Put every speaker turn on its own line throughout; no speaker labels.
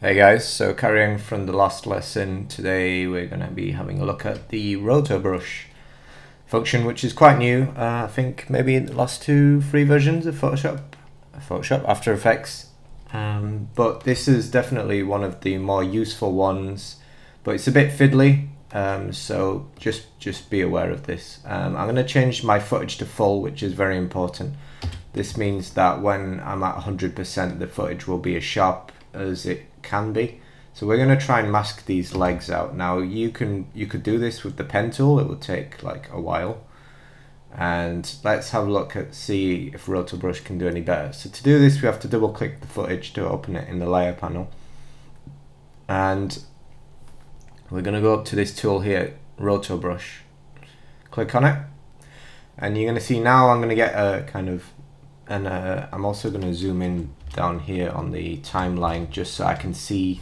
Hey guys, so carrying from the last lesson, today we're going to be having a look at the roto brush function, which is quite new. Uh, I think maybe in the last two, three versions of Photoshop, Photoshop After Effects. Um, but this is definitely one of the more useful ones, but it's a bit fiddly, um, so just just be aware of this. Um, I'm going to change my footage to full, which is very important. This means that when I'm at 100%, the footage will be as sharp as it can be. So we're going to try and mask these legs out. Now you can you could do this with the pen tool. It will take like a while. And let's have a look at see if Rotobrush can do any better. So to do this, we have to double click the footage to open it in the layer panel. And we're going to go up to this tool here, Rotobrush. Click on it. And you're going to see now I'm going to get a kind of, and uh, I'm also going to zoom in down here on the timeline just so I can see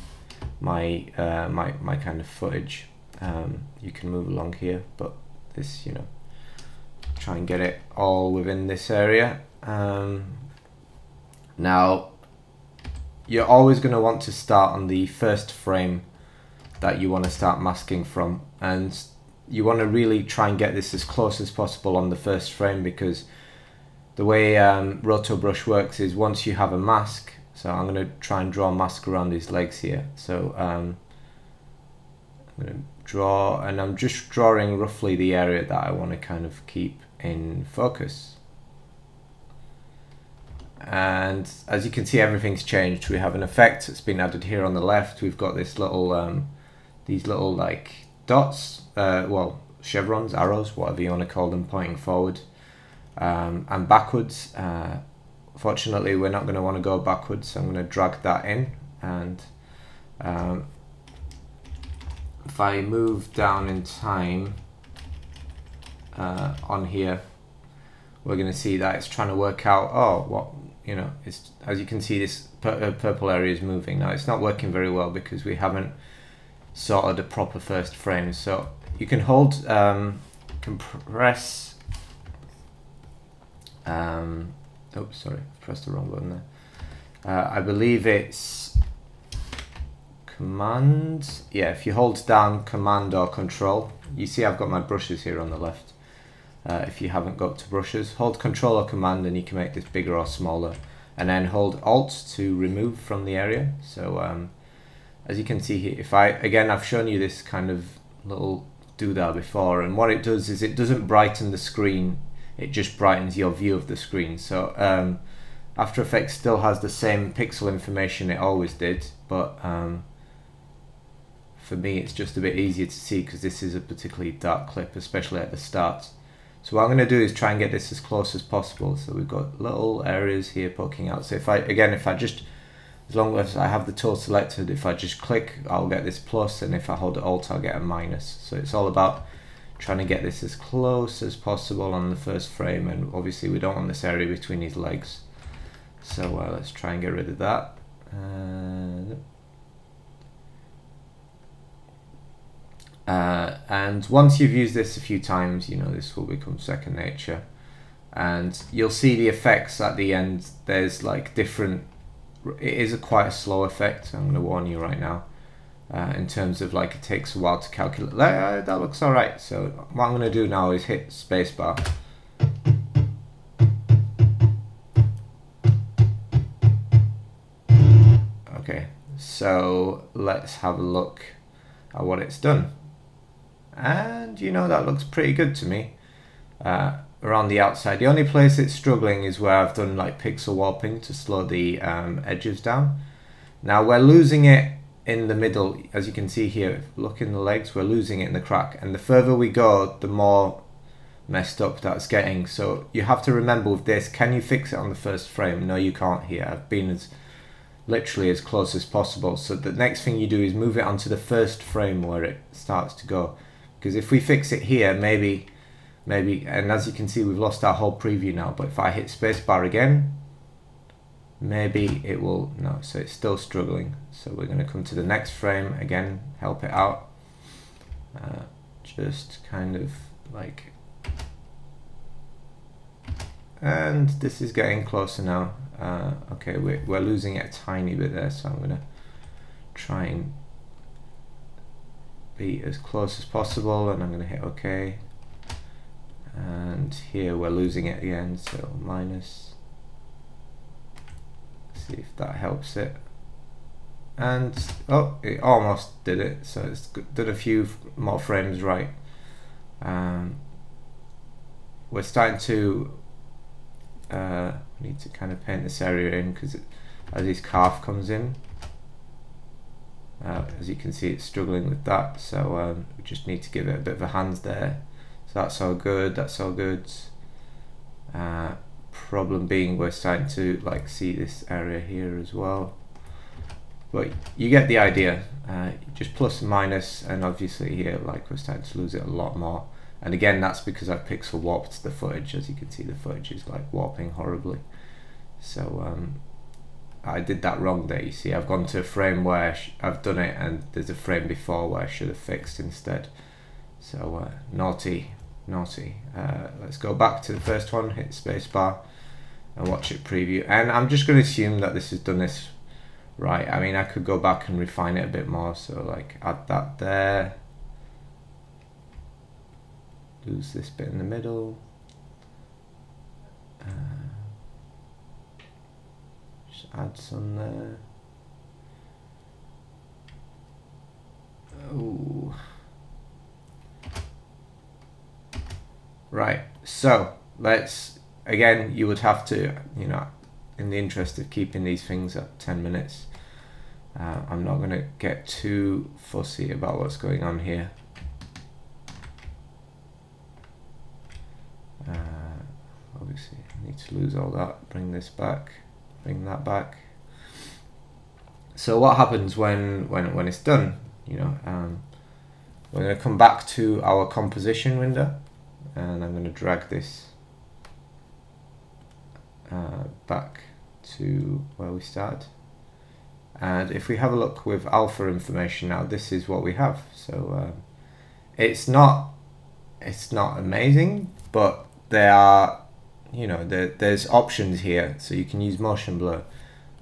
my uh, my, my kind of footage. Um, you can move along here, but this, you know, try and get it all within this area. Um, now, you're always going to want to start on the first frame that you want to start masking from and you want to really try and get this as close as possible on the first frame because the way um, Roto Brush works is once you have a mask, so I'm going to try and draw a mask around his legs here. So um, I'm going to draw, and I'm just drawing roughly the area that I want to kind of keep in focus. And as you can see, everything's changed. We have an effect that's been added here on the left. We've got this little, um, these little like dots, uh, well, chevrons, arrows, whatever you want to call them, pointing forward um, and backwards. Uh, fortunately, we're not going to want to go backwards, so I'm going to drag that in. And um, if I move down in time uh, on here, we're going to see that it's trying to work out, oh, what, you know, it's as you can see, this uh, purple area is moving. Now, it's not working very well because we haven't sorted a proper first frame. So you can hold um, compress um, oh, sorry, pressed the wrong button there. Uh, I believe it's command. Yeah, if you hold down command or control, you see I've got my brushes here on the left. Uh, if you haven't got to brushes, hold control or command and you can make this bigger or smaller. And then hold alt to remove from the area. So um, as you can see here, if I, again, I've shown you this kind of little do that before and what it does is it doesn't brighten the screen it just brightens your view of the screen. So um, After Effects still has the same pixel information it always did, but um, for me it's just a bit easier to see because this is a particularly dark clip, especially at the start. So what I'm going to do is try and get this as close as possible. So we've got little areas here poking out. So if I, again, if I just, as long as I have the tool selected, if I just click, I'll get this plus, and if I hold Alt, I'll get a minus. So it's all about trying to get this as close as possible on the first frame and obviously we don't want this area between his legs. So uh, let's try and get rid of that. Uh, uh, and once you've used this a few times you know this will become second nature. And you'll see the effects at the end. There's like different it is a quite a slow effect I'm going to warn you right now uh, in terms of like it takes a while to calculate. Uh, that looks alright. So what I'm going to do now is hit spacebar. Okay, so let's have a look at what it's done. And you know that looks pretty good to me. Uh, around the outside. The only place it's struggling is where I've done like pixel warping to slow the um, edges down. Now we're losing it in the middle, as you can see here, look in the legs, we're losing it in the crack. And the further we go, the more messed up that's getting. So you have to remember with this, can you fix it on the first frame? No, you can't here. I've been as literally as close as possible. So the next thing you do is move it onto the first frame where it starts to go. Because if we fix it here, maybe, maybe, and as you can see, we've lost our whole preview now. But if I hit spacebar again, maybe it will no so it's still struggling. So we're going to come to the next frame again help it out. Uh, just kind of like and this is getting closer now. Uh, okay we're, we're losing it a tiny bit there so I'm gonna try and be as close as possible and I'm going to hit OK and here we're losing it again so minus see if that helps it. And oh it almost did it so it's did a few more frames right. Um, we're starting to uh, need to kind of paint this area in because as this calf comes in uh, as you can see it's struggling with that. So um, we just need to give it a bit of a hand there. So that's all good that's all good. Uh, problem being we're starting to like see this area here as well. But you get the idea uh, just plus and minus and obviously here like we're starting to lose it a lot more. And again that's because I've pixel warped the footage. As you can see the footage is like warping horribly. So um, I did that wrong there you see. I've gone to a frame where I've done it and there's a frame before where I should have fixed instead. So uh, naughty naughty. Uh, let's go back to the first one hit spacebar and watch it preview. And I'm just going to assume that this has done this right. I mean I could go back and refine it a bit more so like add that there. Lose this bit in the middle. Uh, just add some there. Oh right. So let's again you would have to you know in the interest of keeping these things at 10 minutes uh, I'm not going to get too fussy about what's going on here. Uh, obviously I need to lose all that bring this back bring that back. So what happens when when, when it's done? You know um, we're going to come back to our composition window and I'm going to drag this uh, back to where we started. And if we have a look with alpha information now this is what we have. So um, it's not it's not amazing but there are you know there, there's options here. So you can use motion blur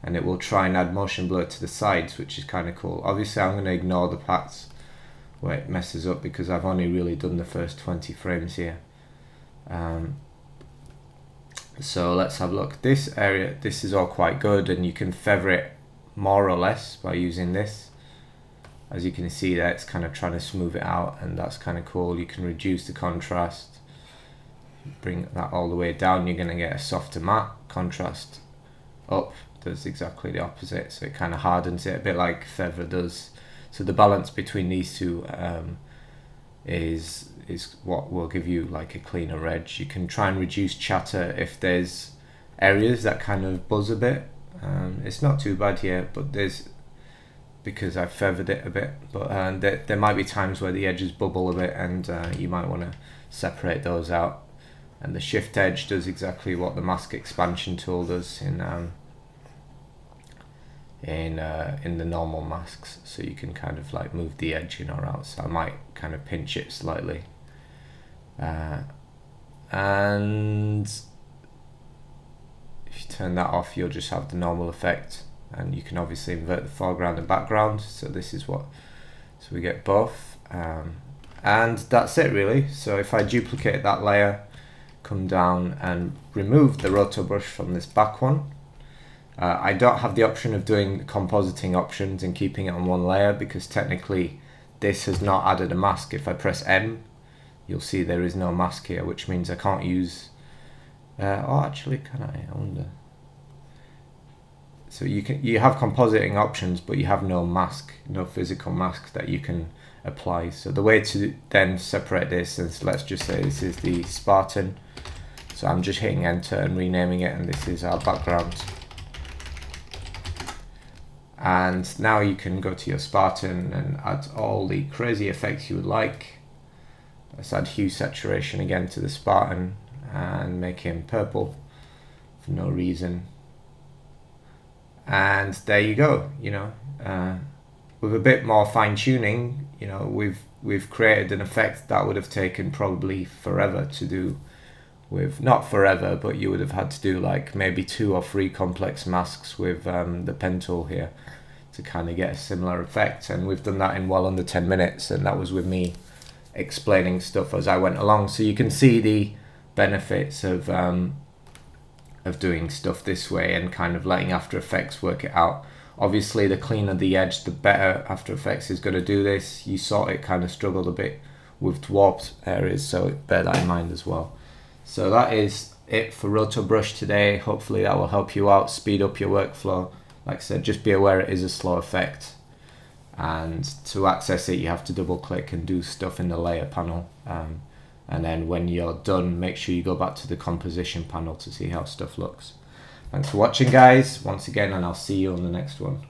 and it will try and add motion blur to the sides which is kind of cool. Obviously I'm going to ignore the parts where it messes up because I've only really done the first 20 frames here. Um, so let's have a look. This area this is all quite good and you can feather it more or less by using this. As you can see there, it's kind of trying to smooth it out and that's kind of cool. You can reduce the contrast bring that all the way down. You're going to get a softer matte contrast up does exactly the opposite. So it kind of hardens it a bit like feather does so the balance between these two um, is is what will give you like a cleaner edge. You can try and reduce chatter if there's areas that kind of buzz a bit. Um, it's not too bad here, but there's because I've feathered it a bit. But uh, there, there might be times where the edges bubble a bit, and uh, you might want to separate those out. And the shift edge does exactly what the mask expansion tool does in um, in uh, in the normal masks so you can kind of like move the edge in or out so I might kind of pinch it slightly. Uh, and if you turn that off you'll just have the normal effect and you can obviously invert the foreground and background so this is what so we get both um, and that's it really. So if I duplicate that layer come down and remove the roto brush from this back one uh, I don't have the option of doing compositing options and keeping it on one layer because technically this has not added a mask. If I press M, you'll see there is no mask here, which means I can't use... Uh, oh, actually, can I? I wonder. So you can you have compositing options, but you have no mask, no physical mask that you can apply. So the way to then separate this is, let's just say this is the Spartan. So I'm just hitting enter and renaming it, and this is our background and now you can go to your Spartan and add all the crazy effects you would like. Let's add hue saturation again to the Spartan and make him purple for no reason. And there you go, you know, uh, with a bit more fine tuning, you know, we've we've created an effect that would have taken probably forever to do with not forever, but you would have had to do like maybe two or three complex masks with um, the pen tool here to kind of get a similar effect. And we've done that in well under 10 minutes, and that was with me explaining stuff as I went along. So you can see the benefits of um, of doing stuff this way and kind of letting After Effects work it out. Obviously, the cleaner the edge, the better After Effects is going to do this. You saw it kind of struggled a bit with warped areas, so bear that in mind as well. So that is it for Roto Brush today. Hopefully that will help you out, speed up your workflow. Like I said, just be aware it is a slow effect. And to access it, you have to double click and do stuff in the layer panel. Um, and then when you're done, make sure you go back to the composition panel to see how stuff looks. Thanks for watching guys, once again, and I'll see you on the next one.